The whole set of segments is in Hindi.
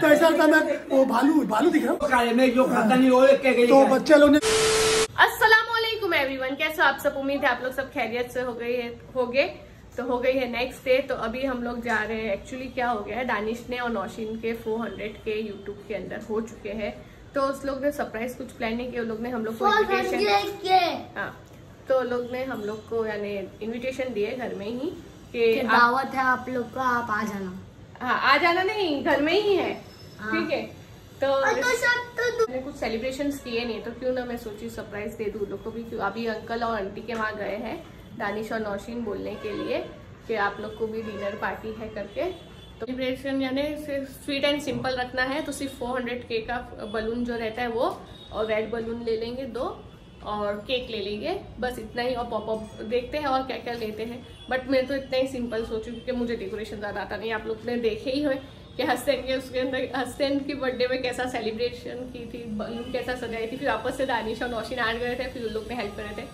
कैसा था मैं वो भालू भालू दिख रहा हूँ। जो खाता नहीं वो तो बच्चे लोग ने अस्सलाम एवरीवन कैसे आप सब? उम्मीद है आप लोग सब खैरियत से हो गई है हो गए तो हो गई है नेक्स्ट डे तो अभी हम लोग जा रहे हैं। एक्चुअली क्या हो गया है? दानिश ने और नौशीन के 400 के यूट्यूब के अंदर हो चुके हैं। तो उस लोग ने सरप्राइज़ कुछ प्लान नहीं किया। लोग ने हम लोग को इन्विटेशन हाँ। तो लोग ने हम लोग को यानी इन्विटेशन दिए घर में ही। कि दावत है आप लोग का आप आ जाना। हाँ आ जाना नहीं घर में ही है। हाँ। ठीक है। तो तो सब तो मैंने कुछ सेलिब्रेशन किए नहीं तो क्यों ना मैं सोची सरप्राइज़ दे दूँ लोग को भी क्यों अभी अंकल और आंटी के वहाँ गए हैं दानिश और नौशीन बोलने के लिए कि आप लोग को भी डिनर पार्टी है करके। तो सेलिब्रेशन यानी सिर्फ़ स्वीट एंड सिंपल रखना है तो सिर्फ़ 400 के का बलून जो रहता है वो और रेड बलून ले लेंगे दो। और केक ले लेंगे। बस इतना ही और पॉपअप देखते हैं और क्या क्या लेते हैं। बट मैं तो इतना ही सिंपल सोचू क्योंकि मुझे डेकोरेशन ज़्यादा आता नहीं। आप लोग ने देखे ही हुए कि हस्सैन के उसके अंदर हस्सैन की बर्थडे में कैसा सेलिब्रेशन की थी बलून कैसा सजाई थी, फिर वापस से दानिश और नौशीन आ गए थे, फिर उन लोग ने हेल्प करे थे।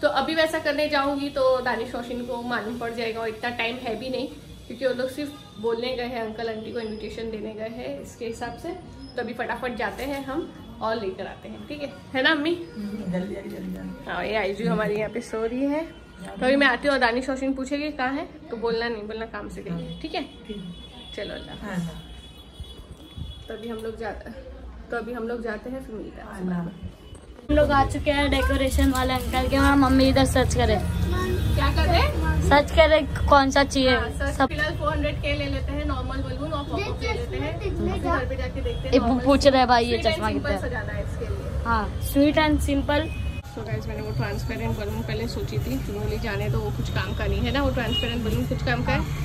तो अभी वैसा करने जाऊँगी तो दानिश, नौशीन को मालूम पड़ जाएगा और इतना टाइम है भी नहीं क्योंकि वो लोग सिर्फ़ बोलने गए हैं अंकल आंटी को इन्विटेशन देने गए हैं इसके हिसाब से। तो अभी फटाफट जाते हैं हम। और लेकर आते हैं ठीक है? है ना अम्मी? जल्दी जल्दी जल्दी हाँ ये आई आईजू हमारी यहाँ पे सो रही है। तो अभी मैं आती हूँ और दानिश रोशन पूछेगी कहाँ है तो बोलना नहीं बोलना काम से गई ठीक है? चलो अल्लाह हाँ तो अभी हम लोग जाते तो अभी हम लोग जाते हैं फिर मिलते हैं। हाँ हम लोग आ चुके हैं डेकोरेशन वाले अंकल के वहाँ मम्मी इधर सर्च करे क्या कर रहे हैं सर्च करे कौन सा चाहिए? हाँ, सब फ़िलहाल 400 के ले लेते हैं नॉर्मल बलून और पॉपअप ले लेते हैं। घर पे जाके देखते हैं पूछ रहे हैं भाई ये चश्मा कितना सजाना है इसके लिए। हाँ sweet and simple so guys मैंने वो ट्रांसपेरेंट बलून पहले सोची थी चुनौली जाने तो वो कुछ काम का नहीं है ना वो ट्रांसपेरेंट बलून कुछ काम का है।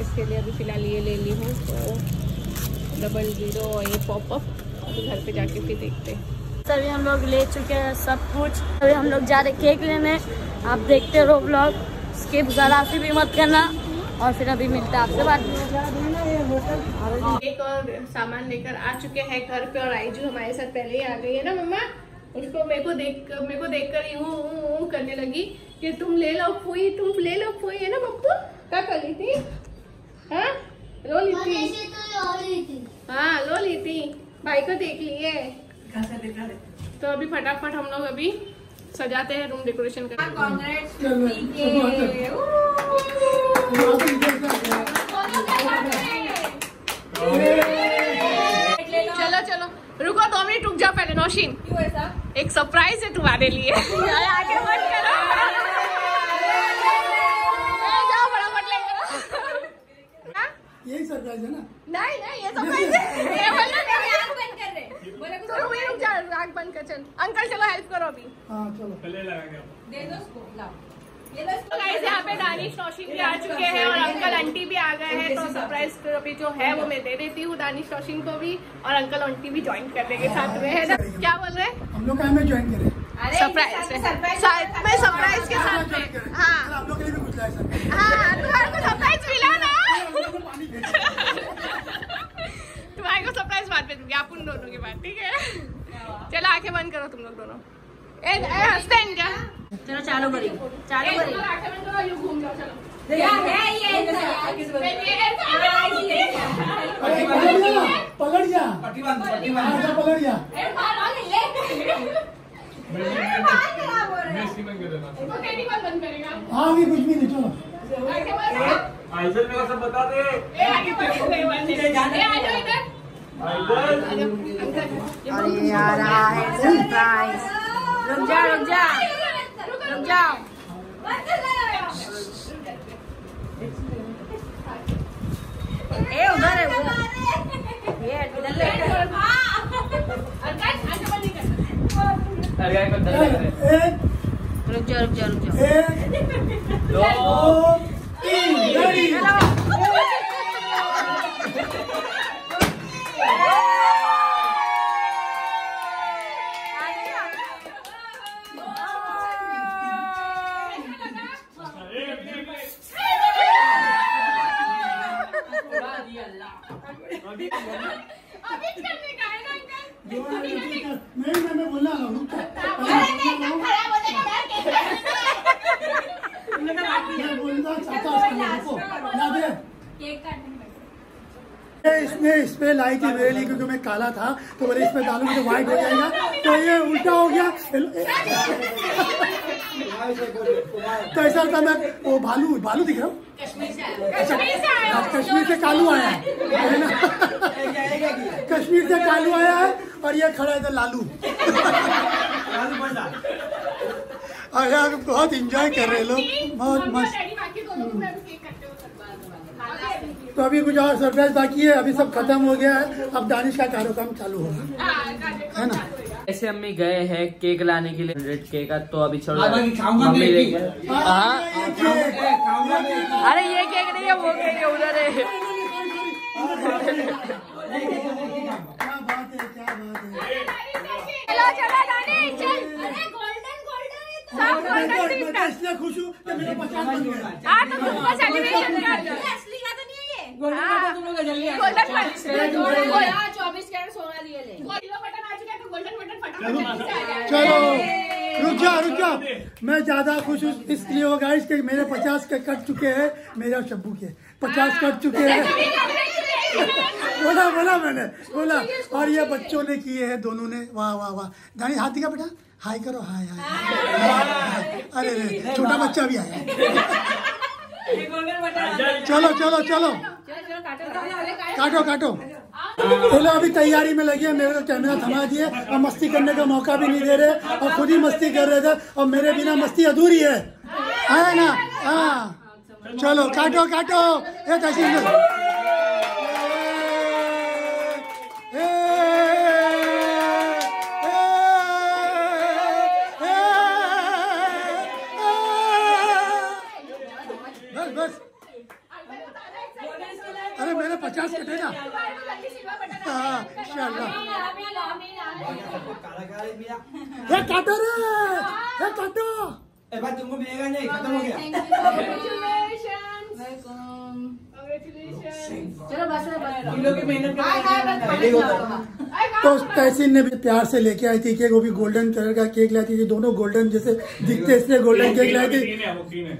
इसके लिए अभी फ़िलहाल ये ले ली हूँ तो डबल ज़ीरो और ये पॉपअप अभी घर पे जाके फिर देखते हैं। सभी हम लोग ले चुके हैं सब कुछ। अभी हम लोग जा रहे केक लेने। आप देखते रहो ब्लॉग स्किप जरा सी भी मत करना। और फिर अभी मिलते हैं आपसे बात। एक और सामान लेकर आ चुके हैं घर पे और आईजू हमारे साथ पहले ही आ गई है ना मम्मा? उसको मेरे को देख मेरे को देख कर यूँ करने लगी कि तुम ले लो फुई तुम ले लो फुई है ना पप्पू क्या कर ली थी? हाँ? लो ली थी? हाँ लो ली थी। भाई को देख लिए। तो अभी फटाफट हम लोग अभी सजाते हैं रूम डेकोरेशन कर चलो। चलो रुको दो मिनट रुक जाओ पहले नौशीन। एक सरप्राइज़ है तुम्हारे लिए। आगे मत करो यही सरप्राइज़ है ना? नहीं नहीं ये सरप्राइज़ है ये बोलो नहीं आँख बंद कर रहे तो रुक रुक जा आँख बंद कर चल। अंकल चलो हेल्प करो अभी। हाँ चलो। पहले दे दो उसको तो गाइस यहाँ पे दानिश नौशीन भी आ चुके हैं और अंकल आंटी भी आ गए हैं तो सरप्राइज़ अभी जो है वो मैं दे देती हूँ दानिश नौशीन को भी और अंकल आंटी भी ज्वाइन कर देंगे साथ में है ना? क्या बोल रहे हैं? हम लोग का में ज्वाइन करें? सरप्राइज़ साथ में सरप्राइज़ के साथ में हाँ हम लोग के लिए भी कुछ लाए सर हाँ तुम्हारे को सरप्राइज़ मिला ना तुम्हारे को सरप्राइज़ बाद में दूँगी आप उन दोनों के बाद ठीक है? चलो आँखें बंद करो तुम लोग दोनों। हँसते हैं क्या चलो चालू करी चालू ए, तुम लोग आँखें बंद करो यूँ घूम जाओ चलो। अरे पलट जा। पलट जा। पट्टी बाँध पट्टी बाँध हाँ, हाँ। कुछ भी नहीं चलो। आइजल मेरा सब बता दे। ए आ जाओ अरे यार है सरप्राइज़ रुक जा रुक जा रुक जाओ। ए उधर है उधर ये इधर ले अरे रुक जा रुक जा रुक जा दो दो तीन इसने इसमें लाई थी मेरे लिए क्योंकि मैं काला था तो बोले इसमें डालूँगी तो व्हाइट हो जाएगा। तो ये उल्टा हो गया। तो ऐसा था मैं? वो भालू भालू दिख रहा हूँ। हाँ, कश्मीर से कालू आया है ना? कश्मीर से कालू आया है और ये खड़ा है तो लालू। अरे यार बहुत इंजॉय कर रहे लोग बहुत मस्त। तो अभी कुछ और सरप्राइज़ बाकी है अभी सब खत्म हो गया है। अब दानिश का कार्यक्रम चालू होगा। है ना? ऐसे अम्मी गए हैं केक लाने के लिए। रेड केक का तो अभी छोड़ो। मम्मी। हाँ? मैं अरे ये केक नहीं है वो केक है उधर है। क्या बात है। गोल्डन हूँ। कि हाँ तो का है चौबीस कैरेट सोना ले। है गोल्डन फटाफट चलो। रुक जा रुक जा मैं ज़्यादा खुश हूँ इसलिए हो गाइस कि मेरे पचास के कट चुके हैं मेरा शब्बू के पचास कट चुके हैं। बोला बोला मैंने बोला। और ये बच्चों ने किए हैं दोनों ने। वाह वाह वाह। दानी हाथ दिखा बेटा। हाय करो हाय हाय। अरे अरे छोटा बच्चा भी आया चलो चलो। चलो। काटो काटो चलो अभी तैयारी में लगी है मेरे को कैमरा थमा दिए। और मस्ती करने का मौका भी नहीं दे रहे। और खुद ही मस्ती कर रहे थे। और मेरे बिना मस्ती अधूरी है। है ना? हाँ। चलो काटो काटो। ये तहसील तो तहसीन ने भी प्यार से लेके आई थी केक वो भी गोल्डन कलर का केक लाई थी ये दोनों गोल्डन जैसे दिखते इसलिए गोल्डन केक लाई थी।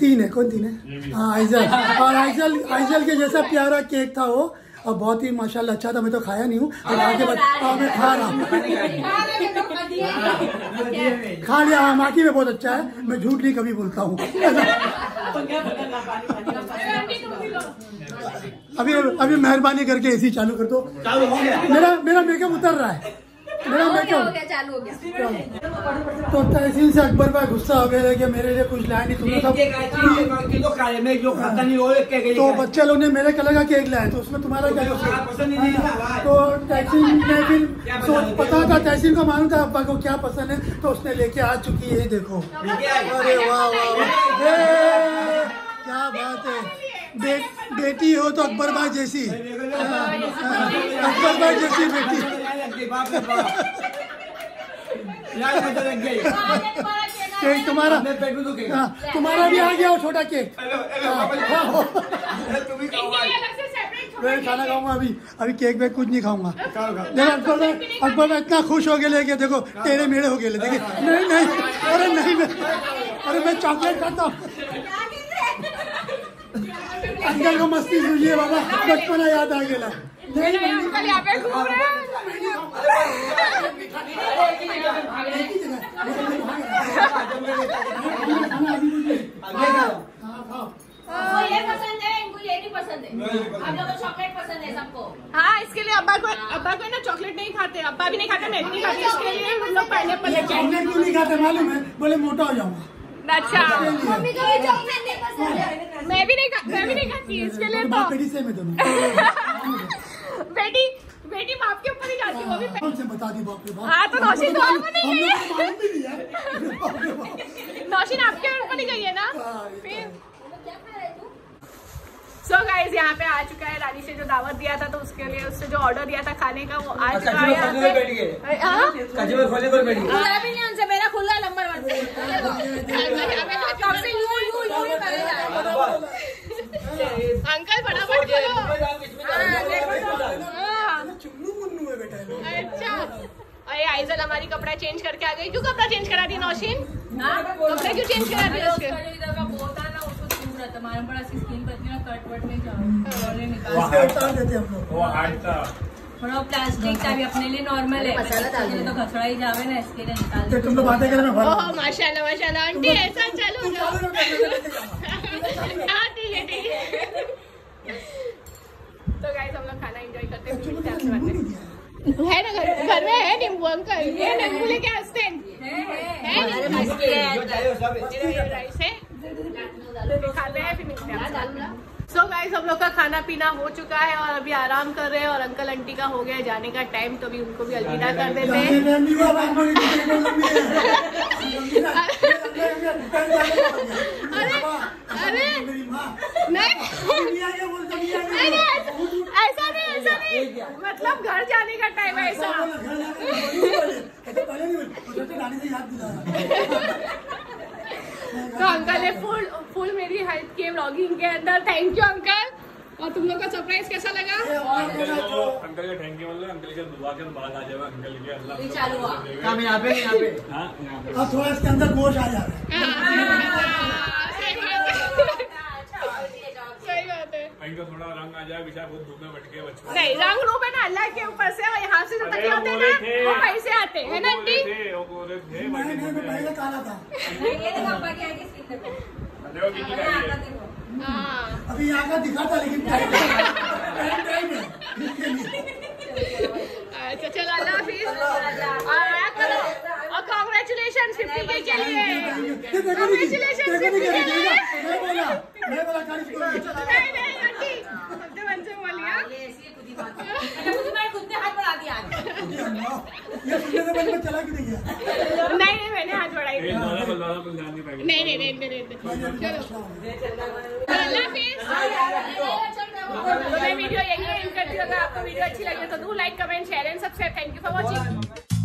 तीन है कौन तीन है? हाँ। आइजल और आइजल आइजल के जैसा प्यारा केक था वो। और बहुत ही माशाल्लाह अच्छा था मैं तो खाया नहीं हूँ। और आगे बत, हाँ, मैं खा रहा हूँ। खा लिया हाँ माकी में बहुत अच्छा है। मैं झूठ नहीं कभी बोलता हूँ। अभी अभी मेहरबानी करके एसी चालू कर दो चालू हो गया मेरा मेरा मेकअप उतर रहा है मेरा मेकअप चालू हो गया तो तहसील से अकबर भाई गुस्सा हो गए कि मेरे लिए कुछ लाया नहीं तुमने सब तो बच्चे लोग ने मेरे कलर का केक लाया तो उसमें तुम्हारा क्या कसूर? पसंद नहीं था तो तहसील ने फिर पता था तहसील को मालूम था अब्बा को क्या पसंद है तो उसने लेके आ चुकी है देखो अरे वाह वाह क्या बात है बे, बेटी हो तो अकबर भाई जैसी। हाँ, हाँ, अकबर भाई जैसी बेटी। केक तुम्हारा में हाँ, तुम्हारा भी आ गया वो छोटा केक। ही मैं खाना खाऊँगा अभी। अभी केक वेक कुछ नहीं खाऊँगा। देखो अकबर भाई अकबर भाई इतना खुश हो गए लेके देखो टेढ़े मेढ़े हो गए ले, देखिए नहीं नहीं। अरे नहीं मैं अरे मैं चॉकलेट खाता हूँ। अंकल को मस्ती सूझिए बाबा बचपना याद आ गया। अंकल यहाँ पे घूम रहे हैं। इनको ये पसंद है इनको ये नहीं पसंद है। हम लोग को चॉकलेट पसंद है सबको। हाँ इसके लिए अब्बा को अब्बा को ना चॉकलेट नहीं खाते। अब्बा भी नहीं खाते मैं भी नहीं खाती। इसके लिए हम लोग लेके आए चॉकलेट क्यों नहीं खाते? मालूम है? बोले मोटा हो जाऊँगा। अच्छा। मम्मी को भी चॉकलेट नहीं पसंद है। मैं भी नहीं खा मैं भी नहीं खाती इसके लिए तो तो। बेटी से मैं दोनों बेटी बेटी बाप के ऊपर ही जाती है वो भी कौन से बता दी बाप रे बाप? हाँ तो नौशीन तो आपको नहीं गई। है मालूम भी नहीं है। नौशीन आपके ऊपर ही गई है ना? हाँ, फिर। क्या खा सो गाइज़ यहाँ पे आ चुका है रानी से जो दावत दिया था तो उसके लिए उससे जो ऑर्डर दिया था खाने का वो आ चुका है अंकल फटाफट बोलो। हाँ, चुन्नू मुन्नू है बेटा ये लोग। अच्छा। अरे आइजल हमारी कपड़ा चेंज करके आ गई। क्यों कपड़ा चेंज करा दी नौशीन? कपड़े क्यों चेंज करा दिए उसके हमारे बड़ा सी स्किन पर कट वट नहीं जाओ निकाल देते हम लोग वो हार्ट था। थोड़ा प्लास्टिक चाबी अपने लिए नॉर्मल है। तो घसड़ा ही जावे ना इसके लिए निकाल तो तुम लोग बातें करें भर ओह माशाल्लाह माशाल्लाह। आंटी ऐसा चलो। हाँ है है तो गाइस हम लोग खाना एंजॉय करते हैं। हैं। है ना घर घर में है नींबू अंकल? ये नींबू लेके हँसते हैं। है है। खाते हैं फिर मिलते हैं सो गाइस हम लोग का खाना पीना हो चुका है और अभी आराम कर रहे हैं और अंकल आंटी का हो गया जाने का टाइम तो अभी उनको भी अलविदा कर देते हैं। में नहीं हुआ, बात बोली थी, एक और लंबी। लंबी ना, ये लंबी दुकान जाने को हो गया। अरे, गया। नहीं, ऐसा नहीं ऐसा नहीं। मतलब घर जाने का टाइम है ऐसा। तो अंकल ने फुल फुल मेरी हेल्प की ब्लॉगिंग के अंदर. थैंक यू अंकल और तुम लोग का सरप्राइज़ कैसा लगा? अंकल का थैंक यू मतलब अंकल के दुआ के बाद आ जाएगा अंकल के अल्लाह चालू हुआ। यहाँ पे यहाँ पे हाँ यहाँ पे। अब थोड़ा इसके अंदर गोश आ जा रहा है हाँ, सही बात है सही बात है इनका थोड़ा रंग आ जाए विशाल बहुत धूप में बैठ बच्चों नहीं रंग रूप है ना अल्लाह के ऊपर से और यहाँ से जो तकिए होते हैं ना वो पैसे आते हैं ना आंटी वो गोरे थे मैं घर पहले काला था ये देखो पापा की आगे स्किन देखो देखो कितनी अपने है हाँ अभी यहाँ का दिखा था लेकिन टाइम टाइम टाइम है अच्छा चलो अल्लाह हाफिज और आया करो और कांग्रेचुलेशन फिफ्टी के के लिए नहीं Fifty के लिए। मैं बोला मैं बोला कारिश को नहीं नहीं आंटी सबसे बंचे बोलिए ये ऐसी खुद ही बात है अच्छा मुझे मैंने खुद ने हाथ बढ़ा दिया आगे ये सुनने से पहले चला क्यों नहीं गया नहीं नहीं मैंने हाथ बढ़ाई नहीं नहीं नहीं नहीं नहीं नहीं चलो। अल्लाह हाफिज मैं वीडियो यही एंड करती हूँ। अगर आपको वीडियो अच्छी लगी तो do like comment share and subscribe thank you for watching